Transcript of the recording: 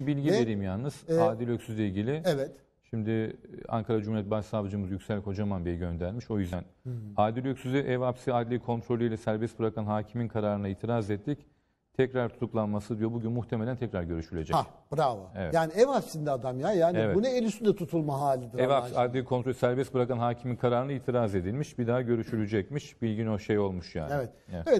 Bilgi Ve- vereyim yalnız. e, Adil Öksüz'le ilgili. Evet. Şimdi e, Ankara Cumhuriyet Başsavcımız Yüksel Kocaman Bey göndermiş. O yüzden Hmm. Adil Öksüz'ü ev hapsi adli kontrolüyle serbest bırakan hakimin kararına itiraz ettik. Tekrar tutuklanması diyor bugün muhtemelen tekrar görüşülecek. Ha bravo. Evet. Yani ev hapsinde adam ya. Yani Evet. bu ne el üstünde tutulma halidir. Ev hapsi adli kontrolü serbest bırakan hakimin kararına itiraz edilmiş. Bir daha görüşülecekmiş. Bilgin o şey olmuş yani. Evet. Evet. Evet.